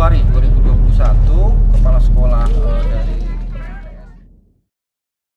Februari 2021 kepala sekolah